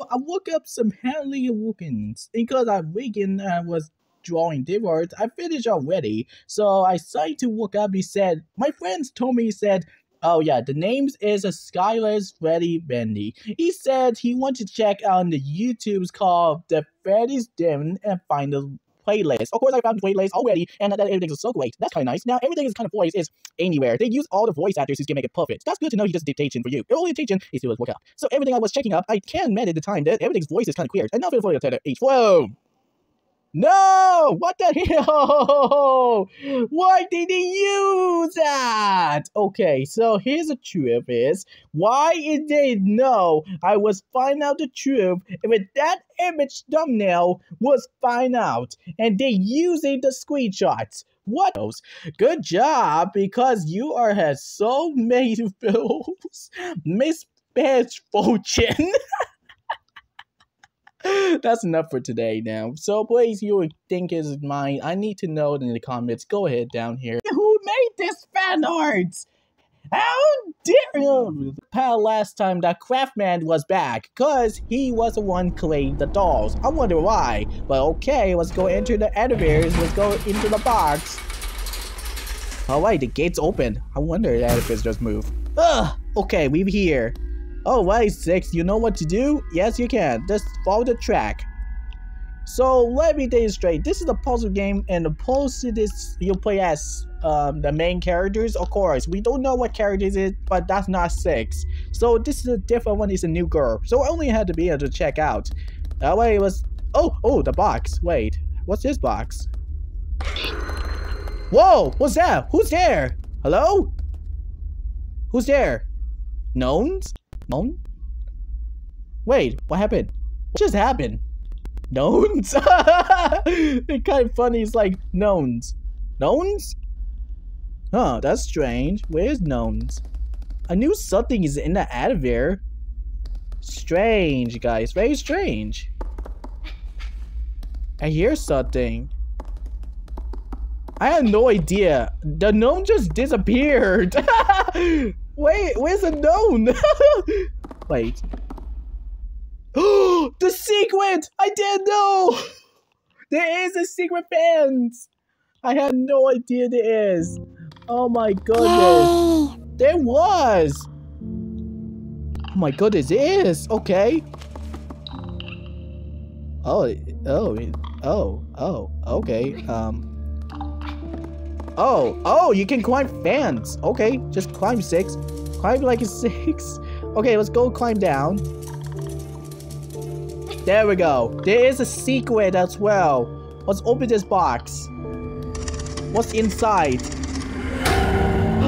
I woke up some hardly awoken because I wakened and was drawing words. I finished already, so I decided to wake up. He said, my friends told me, he said, Oh yeah, the names is a Skylar's Freddy Bendy. He said he wanted to check out the YouTube's called The Freddy's Den and find the playlist. Of course, I found playlists already, and that everything is so great. That's kind of nice. Now, everything is kind of voice is anywhere. They use all the voice actors to make it perfect. That's good to know he does dictation for you. Your only dictation is to work out. So everything I was checking up, I can admit at the time that everything's voice is kind of weird. Now for the H. Whoa! No! What the hell? Why did he use that? Okay, so here's the truth is, why did they know I was find out the truth if that image thumbnail was find out and they using the screenshots? What else? Good job, because you are has so many films. Miss Badge Fortune. That's enough for today now. So please, you think is mine. I need to know in the comments. Go ahead down here. Who made this fan art? How dare you? Pal last time that Craftman was back, cause he was the one cleaning the dolls. I wonder why. But okay, let's go into the elevators. Let's go into the box. Wait, the gate's open. I wonder if the just move. Ugh! Okay, we're here. Oh, wait, Six, you know what to do? Yes, you can. Just follow the track. So, let me you straight. This is a puzzle game, and the puzzle is you play as um, the main characters. Of course, we don't know what characters it is, but that's not Six. So, this is a different one. It's a new girl. So, I only had to be able to check out. That way it was... Oh, oh, the box. Wait, what's this box? Whoa, what's that? Who's there? Hello? Who's there? Gnomes? Moan? Wait, what happened? What just happened? Gnomes? it's kind of funny. It's like gnomes. Gnomes? Huh, that's strange. Where's gnomes? I knew something is in the elevator. Strange, guys. Very strange. I hear something. I had no idea. The gnome just disappeared. Wait, where's the gnome? Wait. the secret! I didn't know! There is a secret fence! I had no idea there is. Oh my goodness. Yay. There was! Oh my goodness, it is! Okay. Oh, oh, oh, oh, okay. Um, Oh, oh, you can climb fans. Okay, just climb six. Climb like a six. Okay, let's go climb down. There we go. There is a secret as well. Let's open this box. What's inside?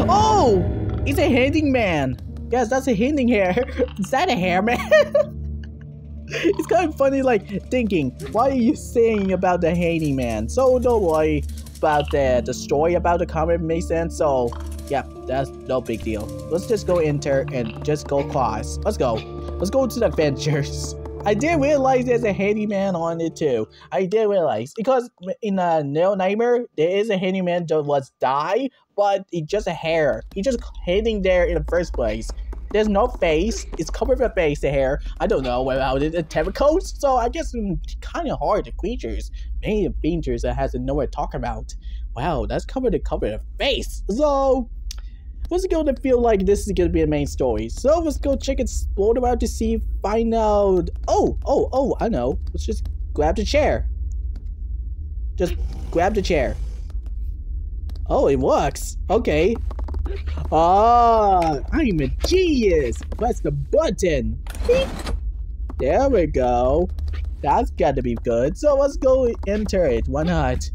Oh! It's a handing man. Yes, that's a handing hair. Is that a hair man? it's kind of funny, like, thinking, why are you saying about the handing man? So don't worry about the, the story about the comic makes sense, so yeah, that's no big deal. Let's just go enter and just go class. Let's go. Let's go to the adventures. I did realize there's a handyman on it too. I did realize because in a uh, No Nightmare there is a handyman that was die, but it's just a hair. He just hiding there in the first place. There's no face. It's covered with face, the hair. I don't know whether about it. Tentacles. So I guess it's kind of hard. The creatures, many of creatures that has nowhere to talk about. Wow, that's covered to cover the face. So what's it gonna feel like this is gonna be the main story. So let's go check it explore around to see, find out. Oh, oh, oh, I know. Let's just grab the chair. Just grab the chair. Oh, it works. Okay. Ah, I'm a genius. Press the button. Beep. There we go. That's gotta be good. So let's go enter it. Why not?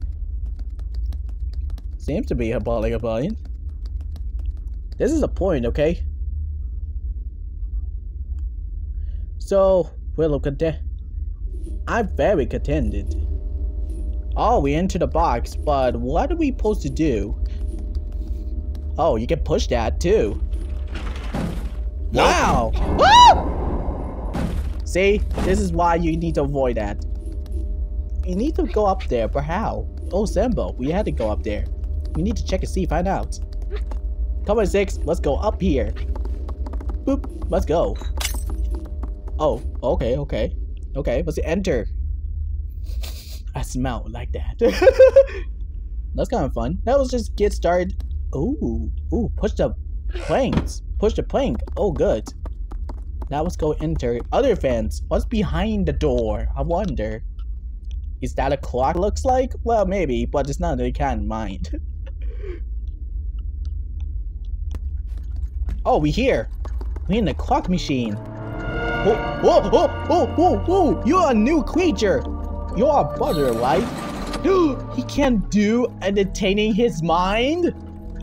Seems to be a bowling a button. This is a point, okay? So, we'll look at that. I'm very contented. Oh, we entered the box, but what are we supposed to do? Oh, you can push that too. Wow! See, this is why you need to avoid that. You need to go up there, but how? Oh, Sambo, we had to go up there. We need to check and see, find out. Come on, Six, let's go up here. Boop, let's go. Oh, okay, okay. Okay, let's enter. I smell like that. That's kind of fun. That was just get started. Ooh, ooh, push the planks. Push the plank. Oh, good. Now let's go enter other fence. What's behind the door? I wonder. Is that a clock looks like? Well, maybe, but it's not kind of mind. oh, we here. We in the clock machine. Whoa, whoa, whoa, whoa, whoa, whoa! You're a new creature! You're a butterfly. Dude, he can do entertaining his mind?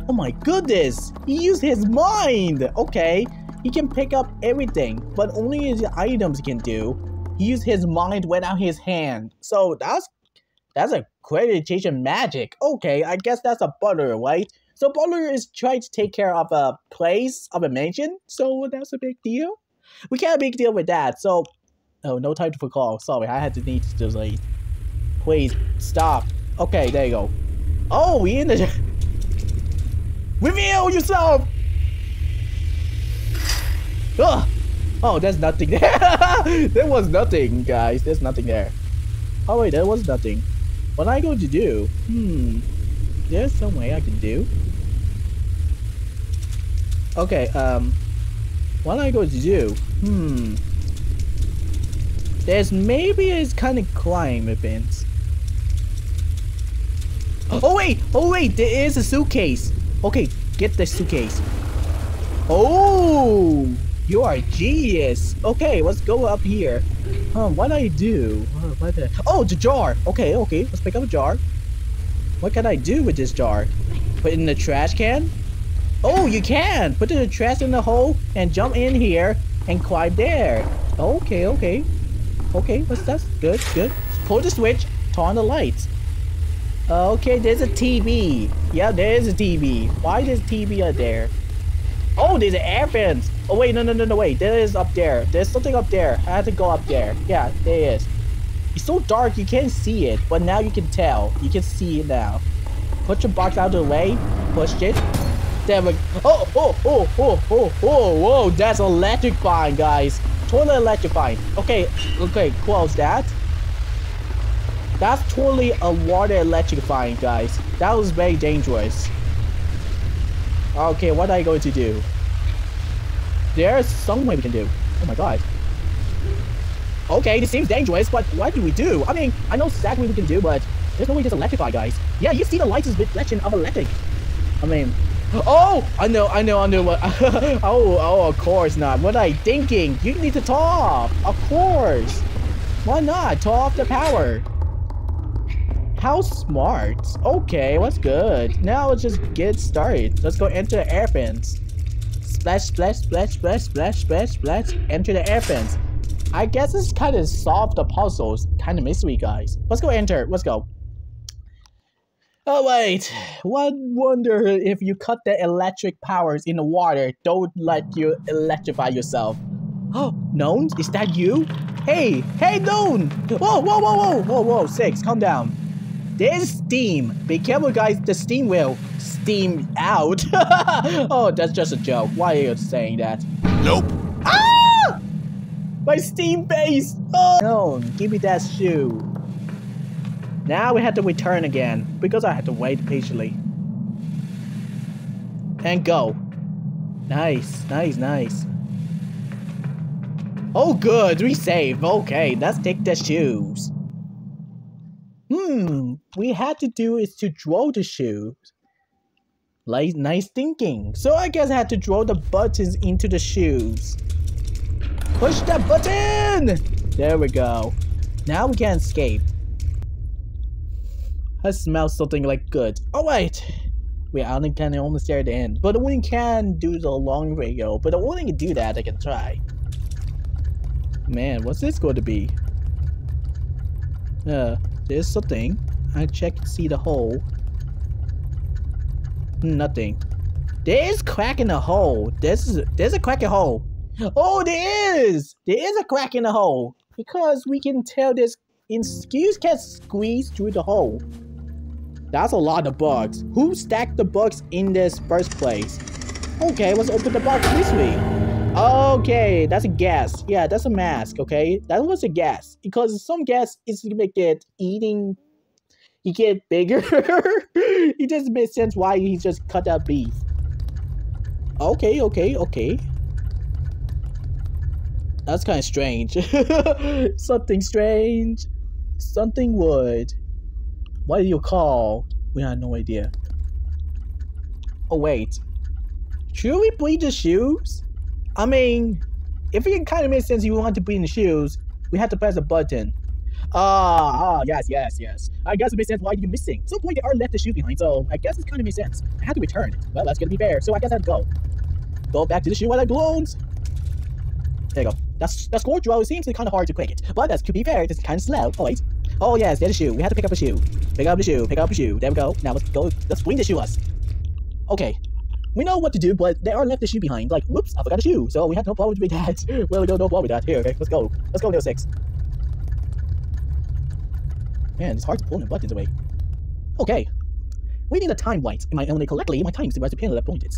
Oh my goodness! He used his mind! Okay, he can pick up everything, but only his items can do. He used his mind without his hand. So that's that's a accreditation magic. Okay, I guess that's a butler, right? So butler is trying to take care of a place of a mansion. So that's a big deal. We can't big deal with that. So oh no time for call. Sorry, I had to need to delete. Please stop. Okay, there you go. Oh, we in the Reveal yourself! Oh, oh there's nothing there. there was nothing, guys. There's nothing there. Oh wait, there was nothing. What am I going to do? Hmm. There's some way I can do. Okay, um... What am I going to do? Hmm. There's maybe a kind of climb event. Oh wait! Oh wait! There is a suitcase! Okay, get the suitcase. Oh! You are a genius. Okay, let's go up here. Um, what do I do? What the... Oh, the jar. Okay, okay. Let's pick up a jar. What can I do with this jar? Put it in the trash can? Oh, you can! Put the trash in the hole and jump in here and climb there. Okay, okay. Okay, what's that? Good, good. Pull the switch, turn on the lights. Okay, there's a TV. Yeah, there's a TV. Why is TV up there? Oh, there's an air vent. Oh, wait, no, no, no, no, wait. There is up there. There's something up there. I have to go up there. Yeah, there is. It's so dark, you can't see it. But now you can tell. You can see it now. Put your box out of the way. Push it. There we go. Oh, oh, oh, oh, oh, oh, whoa. That's electrifying, guys. Totally electrifying. Okay, okay, close that. That's totally a water electrifying, guys. That was very dangerous. Okay, what are I going to do? There's some way we can do. Oh my god. Okay, this seems dangerous, but what do we do? I mean, I know exactly what we can do, but there's no way to electrify, guys. Yeah, you see the lights is reflection of electric. I mean, oh, I know, I know, I know what. oh, oh, of course not. What am I thinking? You need to top. Of course. Why not? Off the power. How smart. Okay, what's good. Now let's just get started. Let's go enter the air fence. Splash, splash, splash, splash, splash, splash, splash. Enter the air fence. I guess this kind of solved the puzzles. Kind of mystery, guys. Let's go enter. Let's go. Oh wait, one wonder if you cut the electric powers in the water, don't let you electrify yourself. Oh, Gnome? Is that you? Hey, hey, Gnome! Whoa, whoa, whoa, whoa, whoa, whoa, Six, calm down. There's steam. Be careful, guys. The steam will steam out. oh, that's just a joke. Why are you saying that? Nope. Ah! My steam base. Oh, no. Give me that shoe. Now we have to return again because I had to wait patiently. And go. Nice, nice, nice. Oh, good. We save. Okay, let's take the shoes. Hmm, we had to do is to draw the shoes. Like, nice thinking. So I guess I had to draw the buttons into the shoes. Push that button! There we go. Now we can escape. I smell something like good. Wait! We only can almost there at the end. But we can do the long video. But the only can do that, I can try. Man, what's this going to be? Uh, there's something. I check see the hole. Hmm, nothing. There's crack in the hole. There's there's a crack in the hole. Oh, there is. There is a crack in the hole because we can tell this excuse can squeeze through the hole. That's a lot of bugs. Who stacked the bugs in this first place? Okay, let's open the box this way. Okay, that's a gas. Yeah, that's a mask, okay? That was a gas. Because some gas is to make it eating he get bigger. it doesn't make sense why he just cut out beef. Okay, okay, okay. That's kind of strange. Something strange. Something would. What do you call? We have no idea. Oh, wait. Should we bleed the shoes? I mean, if it kind of makes sense you want to be in the shoes, we have to press a button. Ah, ah, yes, yes, yes. I guess it makes sense why are you're missing. Some point they are left the shoe behind, so I guess it kind of makes sense. I had to return. Well, that's gonna be fair, so I guess I'd go. Go back to the shoe while I balloons. There you go. That's that's Scorcho. It seems kind of hard to quick it, but that's to be fair, it's kind of slow. Oh wait. Oh yes, there's a shoe. We have to pick up a shoe. Pick up the shoe. Pick up a shoe. There we go. Now let's go. Let's swing the shoe us. Okay. We know what to do, but they are left the shoe behind. Like, whoops, I forgot the shoe. So we have no problem with that. well, we don't know problem with that. Here, okay, let's go. Let's go, Neo 6. Man, it's hard to pull the buttons away. Okay. We need a time light. Am I only correctly? My time is the pin that pointed.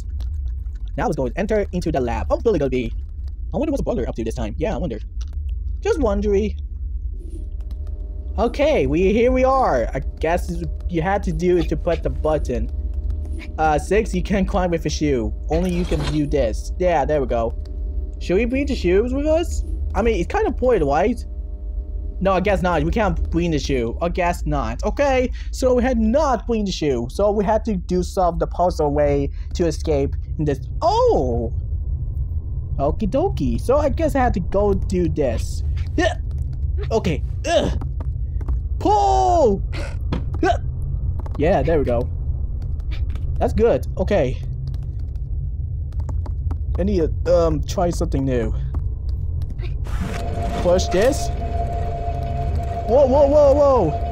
Now let's go enter into the lab. Oh, Billy be. I wonder what's the butler up to this time. Yeah, I wonder. Just wondering. Okay, we here we are. I guess you had to do is to put the button. Uh, six, you can climb with a shoe. Only you can do this. Yeah, there we go. Should we bring the shoes with us? I mean, it's kind of pointed, right? No, I guess not. We can't bring the shoe. I guess not. Okay, so we had not bring the shoe. So we had to do some the puzzle way to escape in this. Oh! Okie dokie. So I guess I had to go do this. Yeah. Okay. Ugh. Pull! Yeah, there we go. That's good. Okay. I need to um try something new. Push this. Whoa, whoa, whoa, whoa!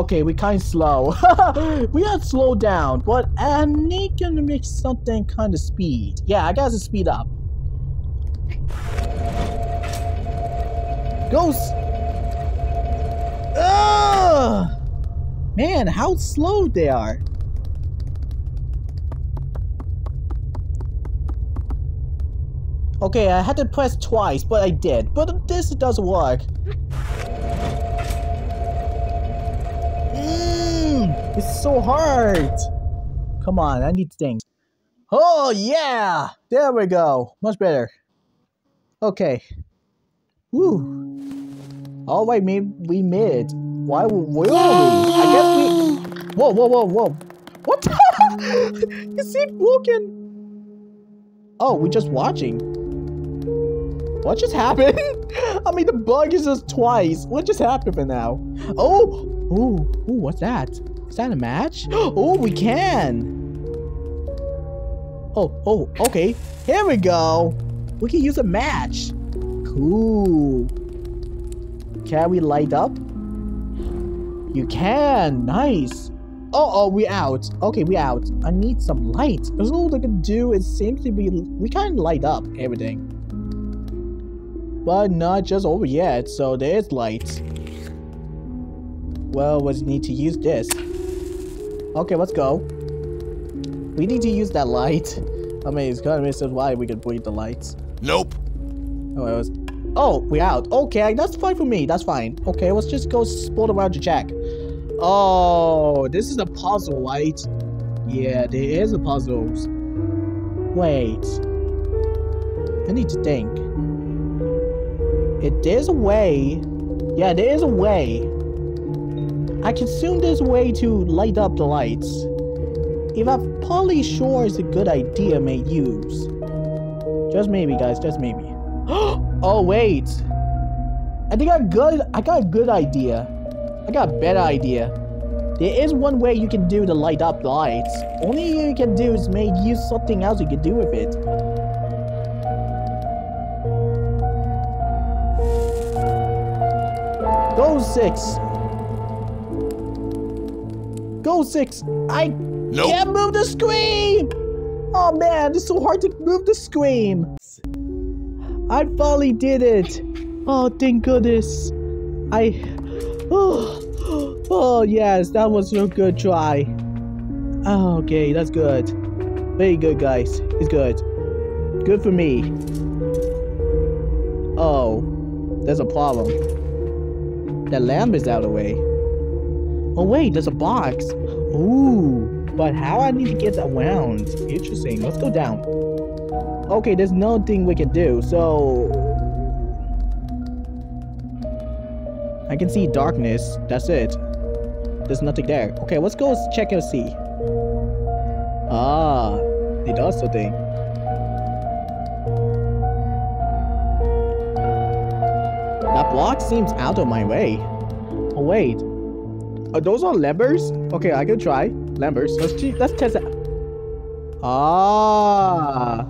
Okay, we kind of slow. we got to slow down, but I need to make something kind of speed. Yeah, I got to speed up. Ghost! Ugh! Man, how slow they are. Okay, I had to press twice, but I did. But this doesn't work. Mmm, it's so hard. Come on, I need things. Oh, yeah! There we go. Much better. Okay. Woo. All right, we, we made why we? I guess we. Whoa, whoa, whoa, whoa! What? Is he broken? Oh, we're just watching. What just happened? I mean, the bug is just twice. What just happened for now? Oh, ooh, ooh, what's that? Is that a match? Oh, we can. Oh, oh, okay. Here we go. We can use a match. Cool. Can we light up? You can! Nice! Oh, oh, we out. Okay, we out. I need some light. That's all they can do. It seems to be... We can light up everything. But not just over yet, so there's light. Well, we need to use this. Okay, let's go. We need to use that light. I mean, it's kind of makes sense why we can breathe the lights. Nope. Oh, it was... Oh, we out. Okay, that's fine for me. That's fine. Okay, let's just go sport around to check. Oh, this is a puzzle, right? Yeah, there is a puzzle. Wait. I need to think. If there's a way... Yeah, there is a way. I can assume there's a way to light up the lights. If I'm probably sure it's a good idea may use. Just maybe, guys, just maybe. oh, wait. I think I got good I got a good idea. I got a better idea. There is one way you can do to light up the lights. Only you can do is make use something else you can do with it. Go six. Go six. I nope. can't move the screen. Oh man, it's so hard to move the screen. I finally did it. Oh, thank goodness. I Oh, oh yes, that was a good try. Oh, okay, that's good. Very good, guys. It's good. Good for me. Oh, there's a problem. That lamp is out of the way. Oh wait, there's a box. Ooh, but how I need to get around? Interesting. Let's go down. Okay, there's nothing we can do, so... I can see darkness. That's it. There's nothing there. Okay, let's go check and see. Ah, it does something. That block seems out of my way. Oh wait, are those all levers? Okay, I can try levers. Let's let's test it. Ah,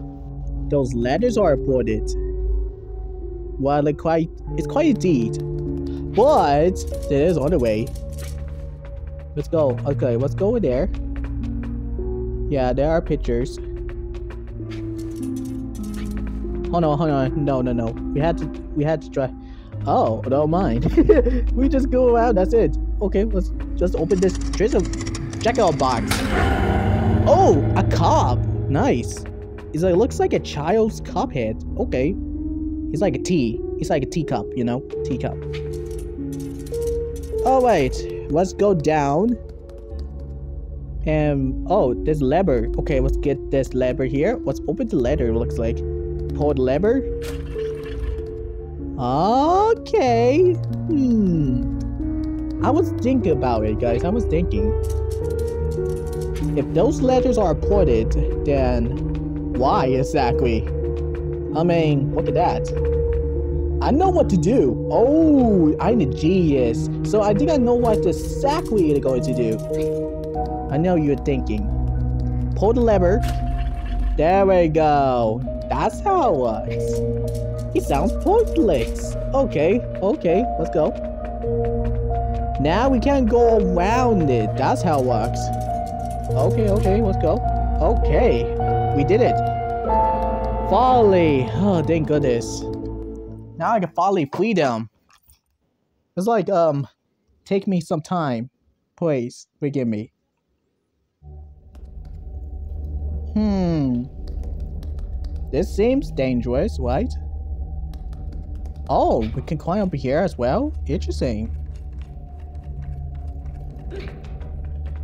those letters are important. Well, it quite it's quite indeed, but there is other way. Let's go. Okay, let's go in there. Yeah, there are pictures. Oh no, hold on. No, no, no. We had to we had to try. Oh, don't mind. we just go around, that's it. Okay, let's just open this treasure checkout box. Oh, a cup. Nice. It's like looks like a child's cup head. Okay. He's like a tea. He's like a teacup, you know? Teacup. Oh wait. Let's go down. And oh, this lever. Okay, let's get this lever here. Let's open the letter, looks like. Pull the lever. Okay. Hmm. I was thinking about it, guys. I was thinking. If those letters are ported, then why exactly? I mean, look at that. I know what to do. Oh, I'm a genius. So I think I know what exactly you're going to do. I know you're thinking. Pull the lever. There we go. That's how it works. He sounds pointless. Okay, okay, let's go. Now we can go around it. That's how it works. Okay, okay, let's go. Okay, we did it. Folly. Oh, thank goodness. Now I can folly freedom. It's like, um, take me some time. Please, forgive me. Hmm. This seems dangerous, right? Oh, we can climb up here as well? Interesting.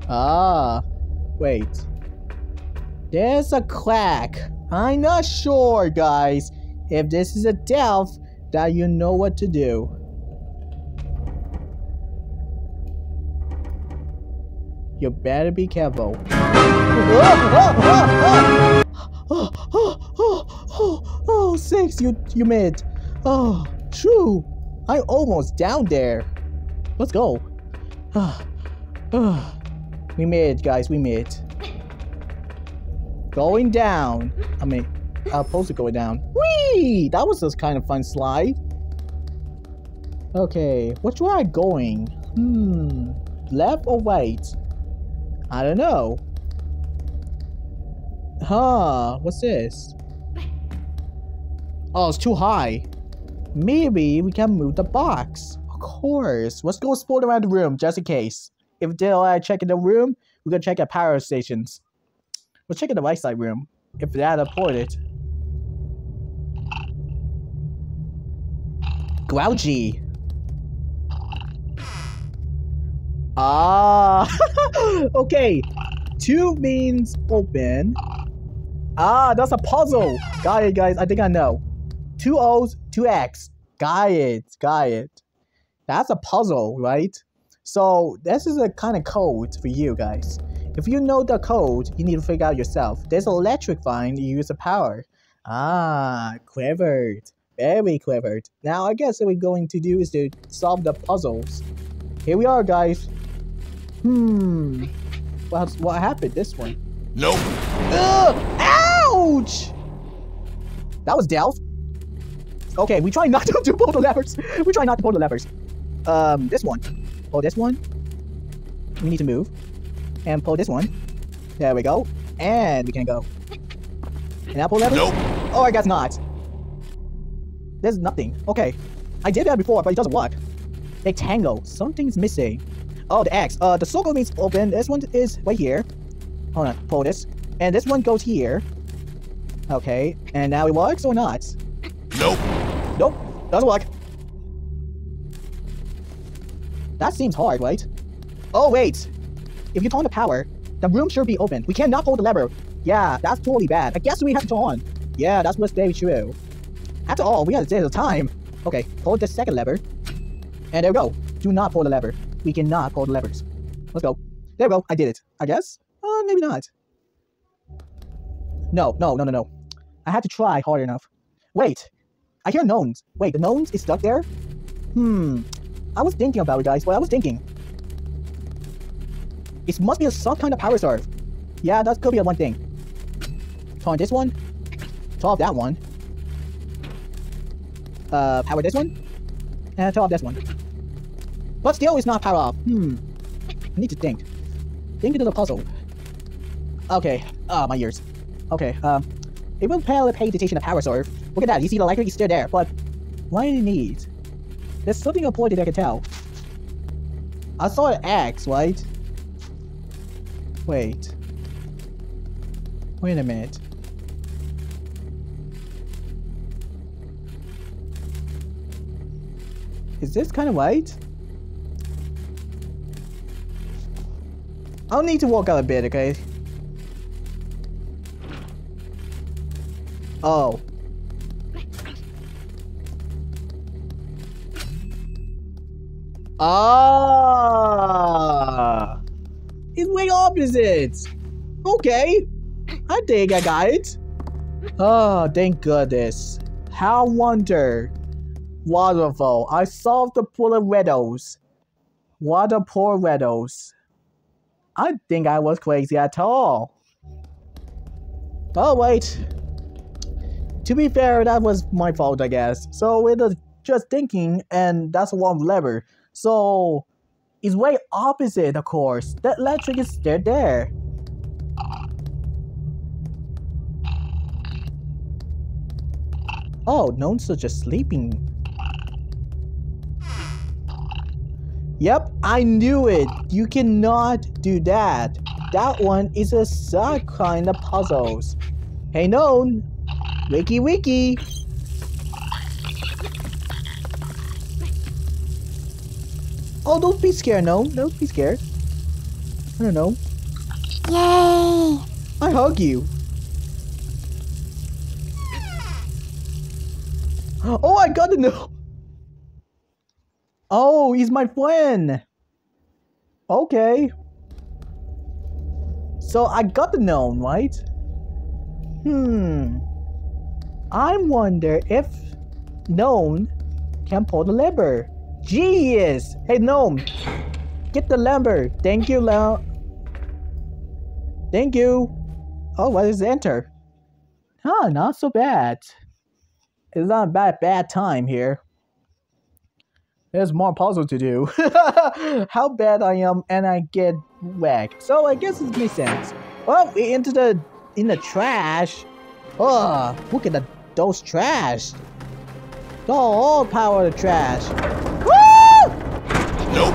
Ah, wait. There's a crack. I'm not sure, guys, if this is a delve that you know what to do. You better be careful. oh, oh, oh, six, you, you made. Oh, true. I almost down there. Let's go. we made it, guys. We made it. Going down. I mean, I'm supposed to go down. That was just kind of fun slide. Okay, which way I going? Hmm, left or right? I don't know. Huh, what's this? Oh, it's too high. Maybe we can move the box. Of course. Let's go explore around the room just in case. If they uh, check in the room, we're gonna check at power stations. Let's check in the right side room. If that important. Grouchy. Ah. okay. Two means open. Ah, that's a puzzle. Got it, guys. I think I know. Two O's, two X. Got it, got it. That's a puzzle, right? So this is a kind of code for you guys. If you know the code, you need to figure out yourself. There's an electric vine, you use the power. Ah, clevered. Very clever. Now I guess what we're going to do is to solve the puzzles. Here we are, guys. Hmm. What, what happened this one? Nope. Ugh! Ouch! That was Delph. Okay, we try not to, pull the levers. We try not to pull the levers. Um, this one. Pull this one. We need to move. And pull this one. There we go. And we can go. And now pull lever? Nope. Oh, I guess not. There's nothing. Okay. I did that before, but it doesn't work. Rectangle. Something's missing. Oh, the X. Uh, the circle means open. This one is right here. Hold on. Pull this. And this one goes here. Okay, and now it works or not? Nope. Nope, doesn't work. That seems hard, right? Oh, wait. If you turn the power, the room should be open. We cannot hold the lever. Yeah, that's totally bad. I guess we have to turn. Yeah, that's what's very true. After all, we had the time. Okay, pull the second lever. And there we go. Do not pull the lever. We cannot pull the levers. Let's go. There we go. I did it. I guess? Uh, maybe not. No, no, no, no, no. I had to try hard enough. Wait. I hear gnomes. Wait, the gnomes is stuck there? Hmm. I was thinking about it, guys. What I was thinking. It must be a some kind of power serve. Yeah, that could be a one thing. Turn this one. Turn that one. Uh, power this one. And turn off this one. But still, it's not power off. Hmm. I need to think. Think into the puzzle. Okay. Ah, my ears. Okay, um, it will pay, pay attention to power source. Look at that, you see the electric is still there, but what do you need? There's something important I can tell. I saw an X, right? Wait. Wait a minute. Is this kind of right? I'll need to walk out a bit, okay? Oh. Ah. It's way opposite. Okay. I think I got it. Oh, thank goodness. How wonder. Wonderful. I solved the pool of riddles. What a poor riddles. I think I was crazy at all. Oh, wait. To be fair, that was my fault, I guess. So it was just thinking, and that's one lever. So it's way opposite, of course. The electric is still there. Oh, gnomes are just sleeping. Yep, I knew it. You cannot do that. That one is a sub kind of puzzles. Hey, gnome, Wiki wiki! Oh, don't be scared, no. Don't be scared. I don't know. Yay! I hug you. Oh, I got to know. Oh, he's my friend. Okay. So I got the gnome, right? Hmm. I wonder if Gnome can pull the lever. Genius! Hey Gnome, get the lever. Thank you, Gnome. Thank you. Oh, what is enter? Huh, not so bad. It's not a bad, bad time here. There's more puzzle to do. How bad I am and I get whacked. So I guess it makes sense. Oh, we into the in the trash. Oh, look at the those trash. They're all power to trash. Woo! Nope.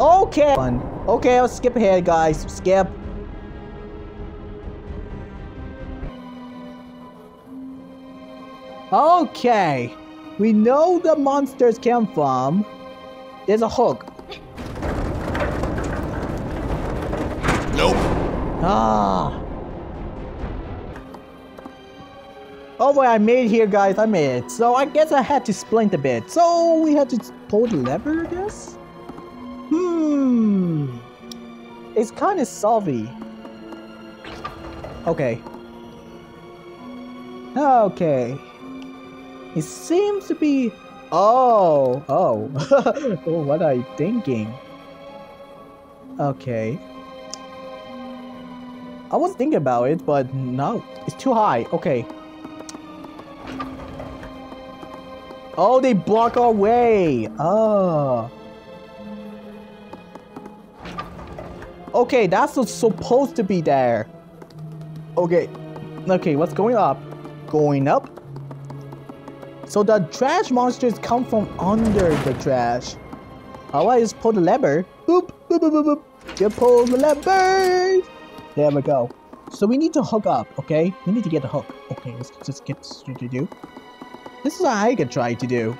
Okay. Okay, I'll skip ahead, guys. Skip. Okay. We know the monsters came from. There's a hook. Nope. Ah. Oh boy, I made it here, guys. I made it. So I guess I had to splint a bit. So we had to pull the lever, I guess? Hmm. It's kind of salvy. Okay. Okay. It seems to be... Oh. Oh. what are you thinking? Okay. I was thinking about it, but no. It's too high. Okay. Oh, they block our way. Oh. Okay, that's what's supposed to be there. Okay. Okay, what's going up? Going up? So the trash monsters come from under the trash. How I just pull the lever. Boop, boop, boop, boop, boop. Just pull the lever. There we go. So we need to hook up, okay? We need to get the hook. Okay, let's just get to do. This is what I can try to do.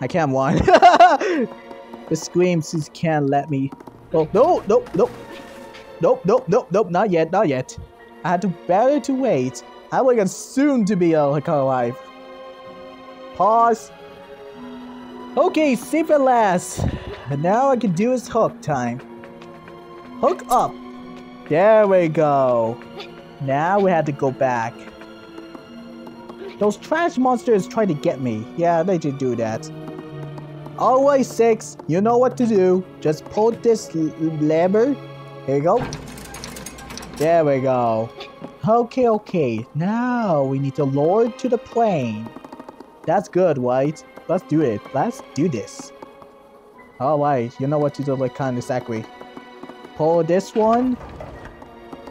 I can't one. the screams just can't let me. Oh no, no, no. Nope, nope, nope, nope, not yet, not yet. I had to better to wait. I will get soon to be uh, a alive. Pause. Okay, safe at last. And now I can do his hook time. Hook up. There we go. Now we have to go back. Those trash monsters try to get me. Yeah, they did do that. Always six, you know what to do. Just pull this lever. Here you go. There we go. Okay, okay. Now we need to lower to the plane. That's good, right? Let's do it. Let's do this. Alright, you know what to do like kind of exactly. Pull this one.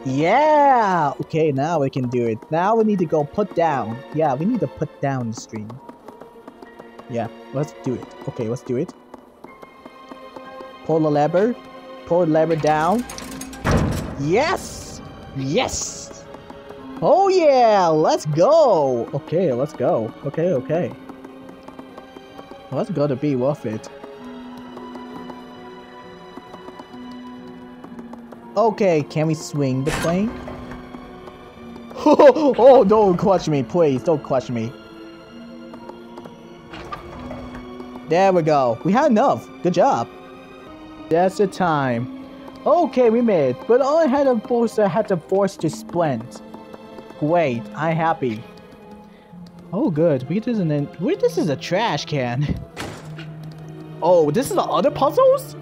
Yeah! Okay, now we can do it. Now we need to go put down. Yeah, we need to put down the stream. Yeah, let's do it. Okay, let's do it. Pull the lever. Pull the lever down. Yes! Yes! Oh yeah! Let's go! Okay, let's go. Okay, okay. That's gotta be worth it. Okay, can we swing the plane? oh, don't clutch me, please. Don't clutch me. There we go. We had enough. Good job. That's the time. Okay, we made it. But all I had to force, I had to force to splint. Great. I'm happy. Oh, good. We just an. Wait, this is a trash can. Oh, this is the other puzzles?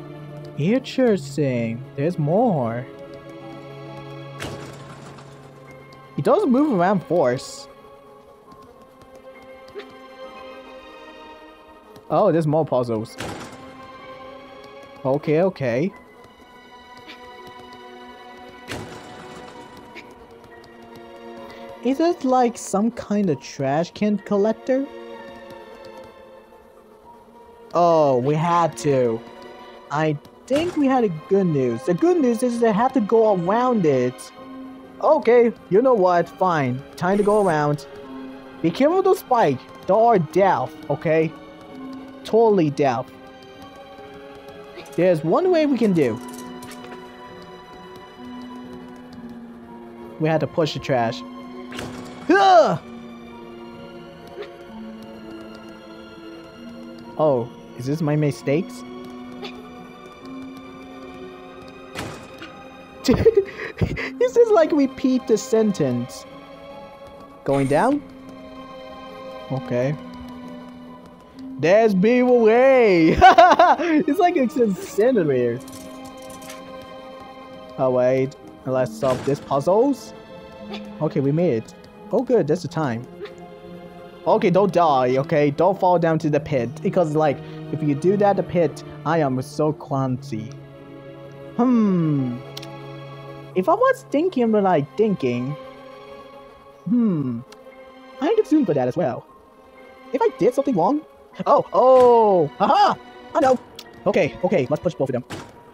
Interesting. There's more. He does move around force. Oh, there's more puzzles. Okay, okay. Is it like some kind of trash can collector? Oh, we had to. I think we had a good news. The good news is they have to go around it. Okay, you know what? Fine. Time to go around. Be careful with the spike. They are death, okay? Totally death. There's one way we can do. We had to push the trash. Oh, is this my mistakes? this is like repeat the sentence. Going down? Okay. There's people way. it's like it's incinerator. Oh wait, let's solve this puzzles. Okay, we made it. Oh good, that's the time. Okay, don't die, okay? Don't fall down to the pit. Because like, if you do that the pit, I am so clumsy. Hmm. If I was thinking like thinking, hmm, I could soon for that as well. If I did something wrong, oh, oh, haha, I know. Okay, okay, let's push both of them.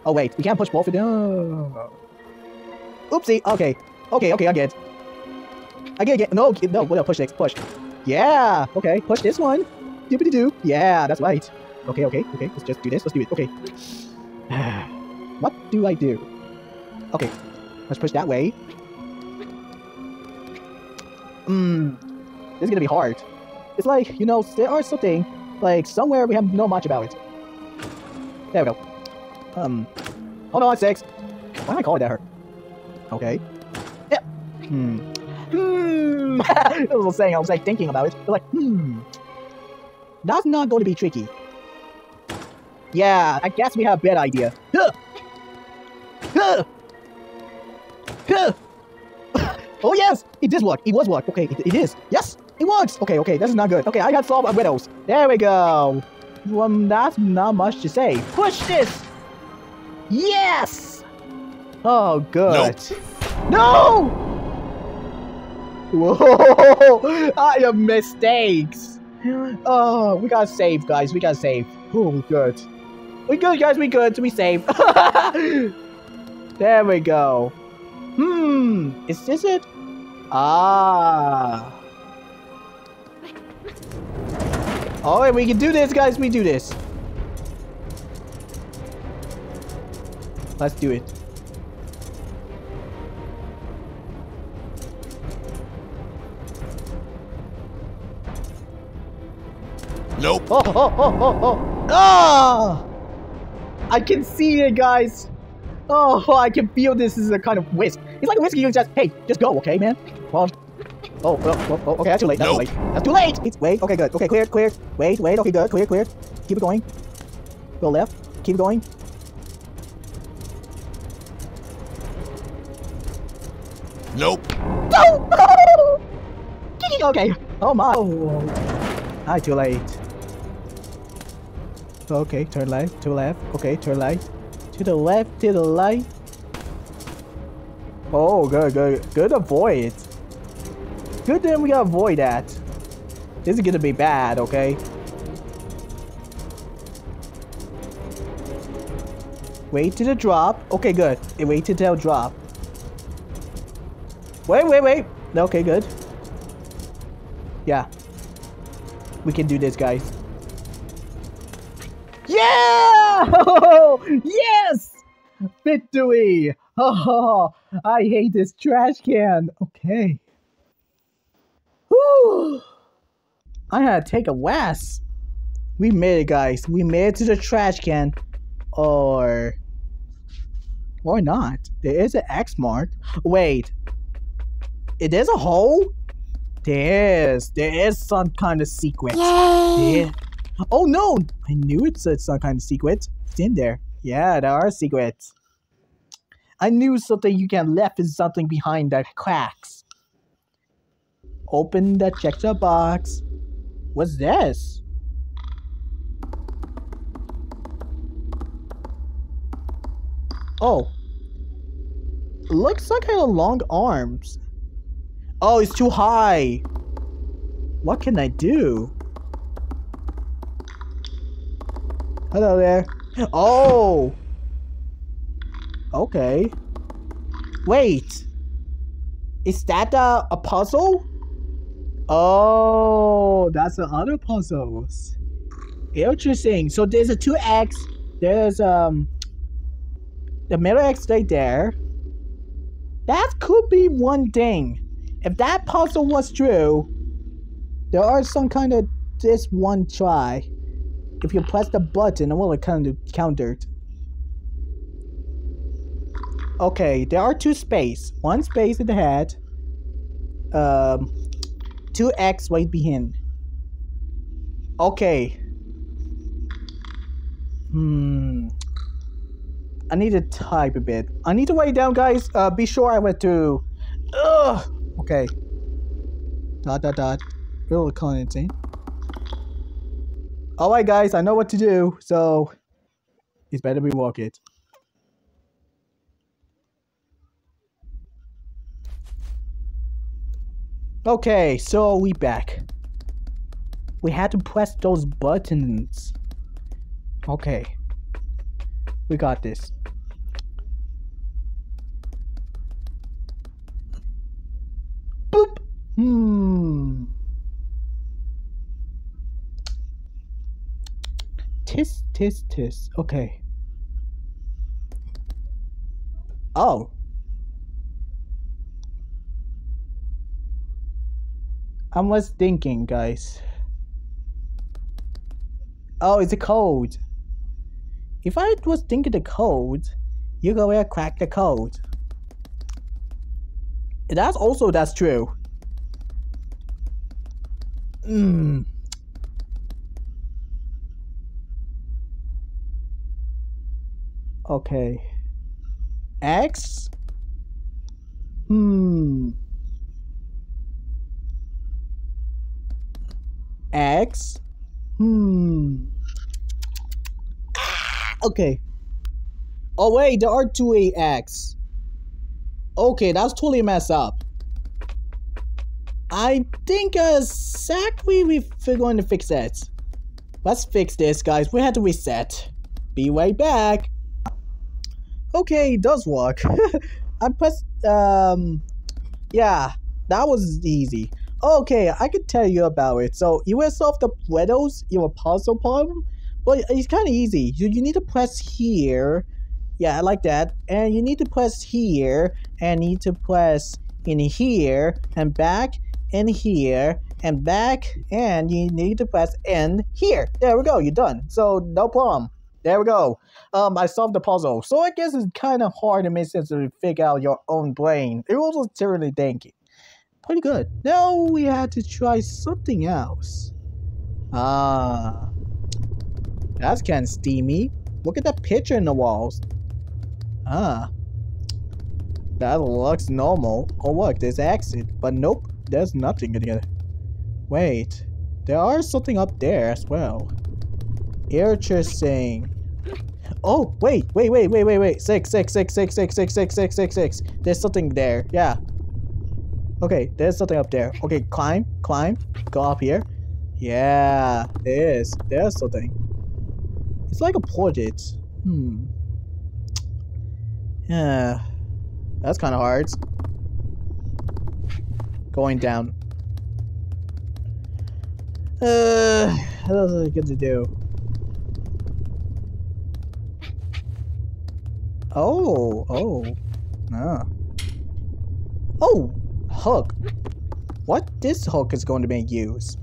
Oh wait, we can't push both of them. Oopsie. Okay, okay, okay, I get. It. I get. No, no, no, push next, push. Yeah. Okay, push this one. Doopity doo. Yeah, that's right. Okay, okay, okay. Let's just do this. Let's do it. Okay. what do I do? Okay, Let's push that way. Hmm. This is gonna be hard. It's like, you know, there are something, like, somewhere we have no much about it. There we go. Um. Hold on, six. Why am I calling that her? Okay. Yeah. Hmm. Hmm. I was saying, I was like thinking about it. But like, hmm. That's not going to be tricky. Yeah, I guess we have a bad idea. Huh. Huh. oh yes! It does work. It was work. Okay, it, it is. Yes! It works! Okay, okay, this is not good. Okay, I got solved widows. There we go. Well, that's not much to say. Push this! Yes! Oh, good. Nope. No! Whoa! I have mistakes. Oh, we got to save, guys. We got to save. Oh, good. We good, guys. We good. We save. there we go. Hmm, is this it? Ah. Alright, we can do this, guys. We do this. Let's do it. Nope. Oh, oh, oh, oh, oh. Ah! I can see it, guys. Oh, I can feel this is a kind of whisk. It's like a whisk. You just, hey, just go, okay, man? Well, oh, oh, oh, oh, okay, that's too late. That's Nope. too late. That's too late. It's, wait, okay, good. Okay, clear, clear. Wait, wait, okay, good, clear, clear. Keep it going. Go left. Keep going. Nope. No! okay. Oh my. Oh. Hi, too late. Okay, turn left, to left. Okay, turn left. To the left, to the right. Oh, good, good, good avoid. Good thing we avoid that. This is gonna be bad, okay? Wait to the drop. Okay, good. It wait till the drop. Wait, wait, wait. Okay, good. Yeah. We can do this, guys. Yeah! yes! Victory! Oh, I hate this trash can. Okay. Whew. I gotta take a west. We made it, guys. We made it to the trash can. Or... Or not. There is an X mark. Wait. It is a hole? There is. There is some kind of secret. Yay! Yeah. Oh no! I knew it's, said some kind of secret. It's in there. Yeah, there are secrets. I knew something you can left is something behind the cracks. Open the check box. What's this? Oh. Looks like kind of long arms. Oh, it's too high. What can I do? Hello there. Oh! Okay. Wait. Is that a, a puzzle? Oh, that's the other puzzles. Interesting. So there's a 2x. There's um the middle X right there. That could be one thing. If that puzzle was true, there are some kind of this one try. If you press the button, it will of countered. Okay, there are two space. One space in the head. Um, two X right behind. Okay. Hmm. I need to type a bit. I need to write it down, guys. Uh, be sure I went to. Ugh. Okay. Dot dot dot. Real insane. Alright guys, I know what to do, so it's better we walk it. Okay, so we back. We had to press those buttons. Okay. We got this. Boop. Hmm. Tis, tis. Okay. Oh. I was thinking, guys. Oh, it's a code. If I was thinking the code, you go and crack the code. That's also that's true. Hmm. Okay. X? Hmm. X? Hmm. Ah, Okay. Oh wait, there are two AX. Okay, that's totally messed up. I think exactly we're going to fix that. Let's fix this, guys. We had to reset. Be right back. Okay, it does work. I pressed, um, yeah, that was easy. Okay, I can tell you about it. So you will solve the riddles, your puzzle problem, but it's kind of easy. You, you need to press here. Yeah, I like that. And you need to press here, and need to press in here, and back, and here, and back, and you need to press in here. There we go, you're done. So no problem. There we go. Um, I solved the puzzle. So I guess it's kind of hard to make sense to figure out your own brain. It was literally thinking. Pretty good. Now we had to try something else. Ah. That's kind of steamy. Look at that picture in the walls. Ah. That looks normal. Oh look, there's exit. But nope, there's nothing in here. Wait. There are something up there as well. Interesting. Oh, wait, wait, wait, wait, wait, wait. Six, six, six, six, six, six, six, six, six, six. There's something there. Yeah. Okay, there's something up there. Okay, climb, climb, go up here. Yeah, there is. There's something. It's like a portrait. Hmm. Yeah. That's kind of hard. Going down. Uh, that's good to do. Oh, oh. Ah. Oh, hook. What this hook is going to be used?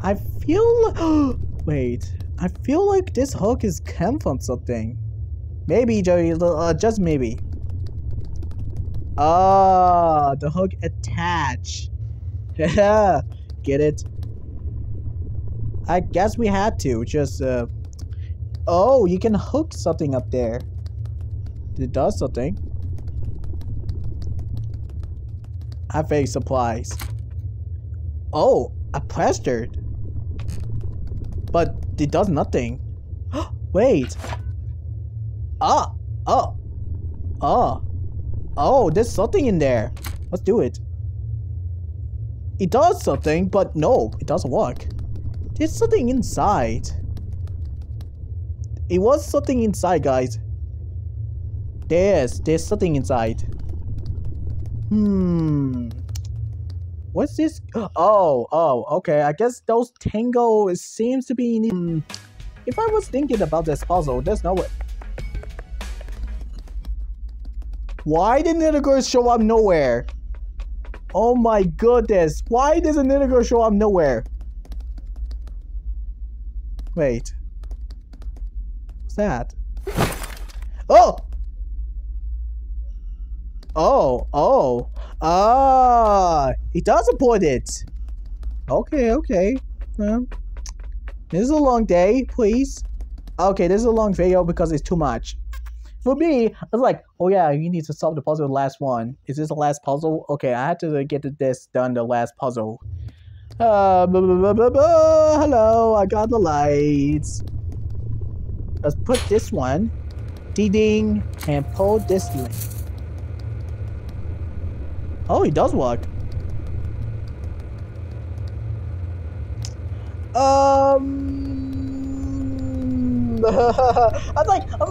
I feel Wait. I feel like this hook is come from something. Maybe, Joey, uh, just maybe. Ah, the hook attach. Yeah, get it? I guess we had to, just, uh... Oh, you can hook something up there. It does something. I fake supplies. Oh, a plastered. But it does nothing. Wait. Ah! Oh! Oh! Oh, there's something in there. Let's do it. It does something, but no, it doesn't work. There's something inside. It was something inside, guys. There's, there's something inside. Hmm. What's this? Oh, oh, okay. I guess those tango seems to be. Hmm. If I was thinking about this puzzle, there's no way. Why did Nidogurus show up nowhere? Oh my goodness. Why does a Nidogurus show up nowhere? Wait. That? Oh! Oh, oh. Ah, it does support it. Okay, okay. Um, this is a long day, please. Okay, this is a long video because it's too much. For me, I was like, oh yeah, you need to solve the puzzle the last one. Is this the last puzzle? Okay, I had to get this done the last puzzle. Uh, blah, blah, blah, hello, I got the lights. Let's put this one, D-ding, and pull this link. Oh, it does work. Um, I was like, um,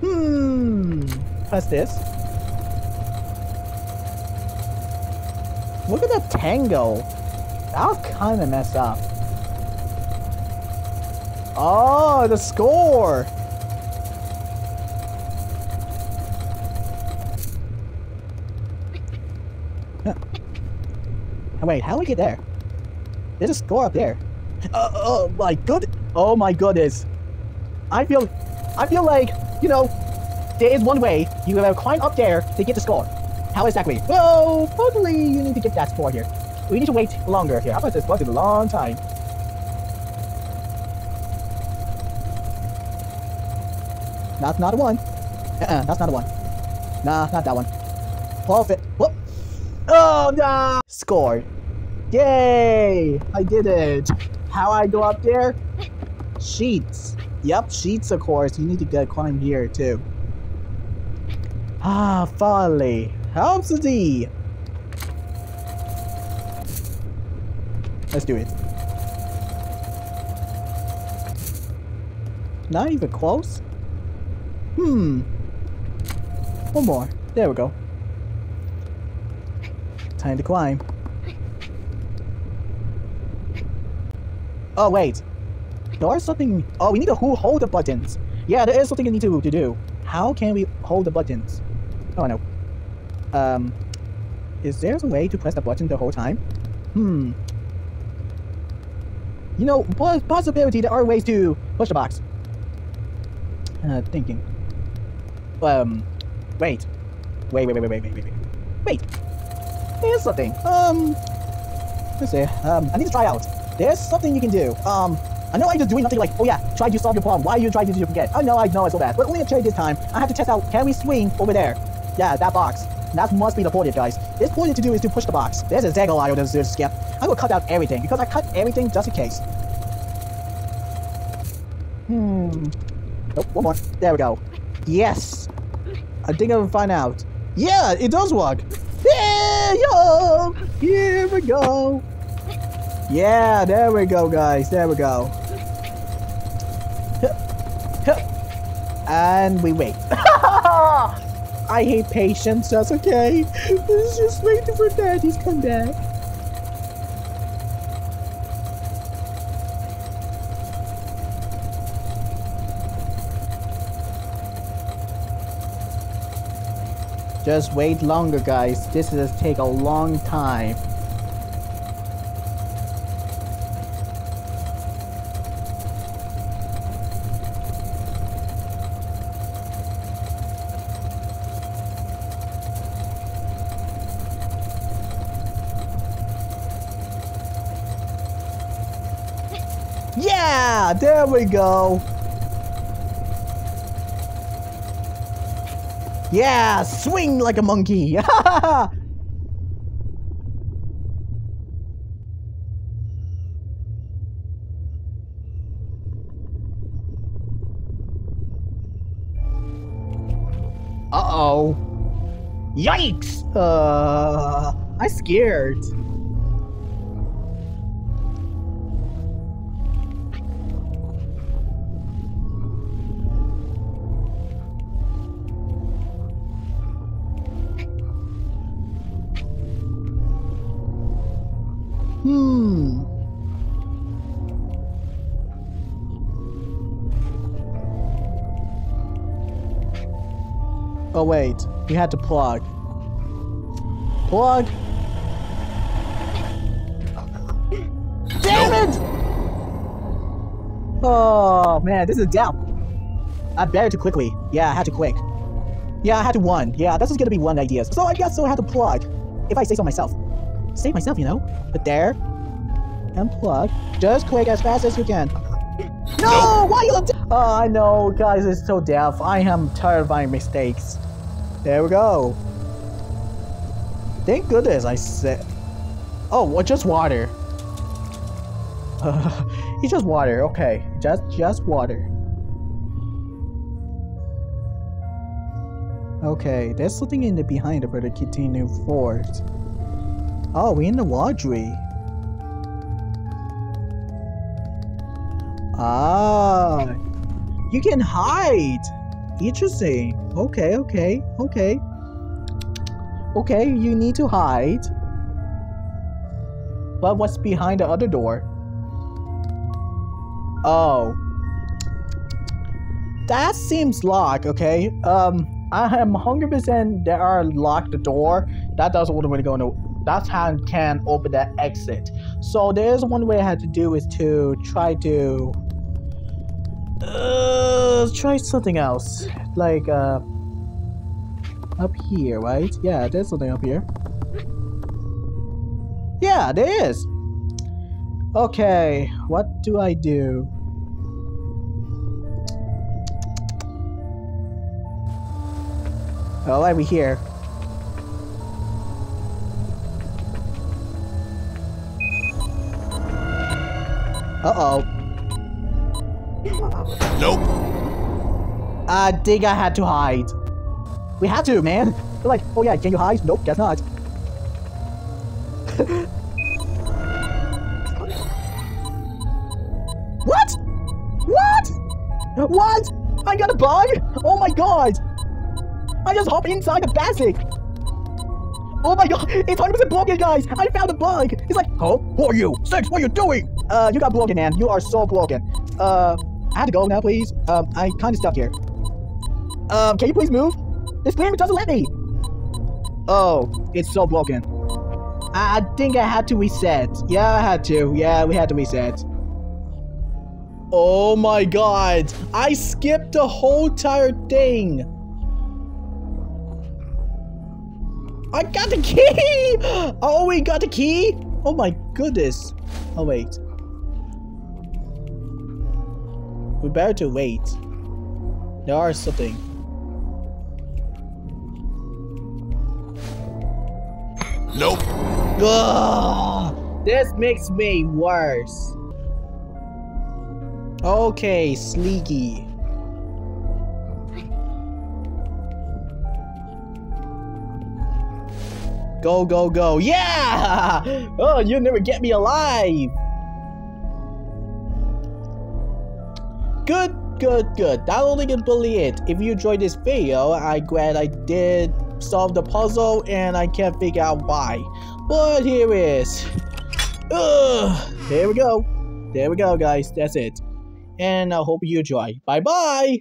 hmm, press this. Look at that tango. That kind of messed up. Oh, the score. Wait, how do we get there? There's a score up there. Uh, oh my good. Oh my goodness. I feel, I feel like you know, there is one way you gotta climb up there to get the score. How exactly? Well, probably you need to get that score here. We need to wait longer here. How about this? It's a long time. That's not a one. Uh-uh, that's not a one. Nah, not that one. Profit. Whoop. Oh no! Scored. Yay! I did it. How I go up there? Sheets. Yep, sheets of course. You need to get climb here too. Ah, finally. Helps the Let's do it. Not even close? Hmm. One more. There we go. Time to climb. Oh, wait. There is something... Oh, we need to hold the buttons. Yeah, there is something we need to, to do. How can we hold the buttons? Oh, no. Um... Is there a way to press the button the whole time? Hmm. You know, possibility there are ways to push the box. Uh, thinking. Um, wait. Wait, wait, wait, wait, wait, wait, wait. Wait. There's something. Um, let's see. Um, I need to try out. There's something you can do. Um, I know I'm just doing nothing like, oh yeah, try to solve your problem. Why are you trying to do forget? I know, I know it's so bad. But only a try this time. I have to test out, can we swing over there? Yeah, that box. That must be the portage, guys. This portage to do is to push the box. There's a Zaggle of this skip. I will cut out everything because I cut everything just in case. Hmm. Oh, one more. There we go. Yes. I think I'll find out. Yeah, it does work. Yeah, yo. Here we go. Yeah, there we go, guys. There we go. And we wait. I hate patience. That's okay. It's just waiting for daddy's come back. Just wait longer, guys. This is take a long time. Yeah, there we go. Yeah, swing like a monkey. Uh-oh. Yikes! Uh, I'm scared. Wait, we had to plug. Plug. Damn it! Oh man, this is down. I buried too quickly. Yeah, I had to quick. Yeah, I had to one. Yeah, this is gonna be one idea. So I guess so I had to plug. If I say so myself. Save myself, you know. But there. And plug. Just quick as fast as you can. No! Why you? Oh, I know, guys. It's so deaf. I am terrifying mistakes. There we go. Thank goodness I said. Oh, well, just water. It's just water. Okay, just just water. Okay, there's something in the behind for the continue forward. Oh, we in the laundry. Ah, you can hide. Interesting. Okay, okay, okay. Okay, you need to hide. But what's behind the other door? Oh. That seems locked, okay? Um, I am 100% there are locked the door. That doesn't want to go no. That's how can open that exit. So there's one way I had to do is to try to uh, try something else. Like uh up here, right? Yeah, there's something up here. Yeah, there is. Okay, what do I do? Oh, why we here? Uh-oh. Nope. I think I had to hide. We had to, man. They're like, oh yeah, can you hide? Nope, guess not. what? What? What? I got a bug? Oh my god! I just hopped inside the basic! Oh my god, it's 100% broken, guys! I found a bug! It's like, oh, who are you? Six, what are you doing? Uh, you got broken, man. You are so broken. Uh, I have to go now, please. Um, I kind of stuck here. Um, can you please move? This game doesn't let me. Oh, it's so broken. I I think I had to reset. Yeah, I had to. Yeah, we had to reset. Oh my god! I skipped the whole entire thing! I got the key! Oh, we got the key? Oh my goodness. Oh, wait. We better to wait. There are something. Nope. Ugh, this makes me worse. Okay, Sleeky. Go, go, go. Yeah! Oh, you'll never get me alive. Good, good, good. That only can really it. If you enjoyed this video, I'm glad I did solve the puzzle and I can't figure out why. But here is. Ugh, here we go. There we go, guys. That's it. And I hope you enjoy. Bye bye.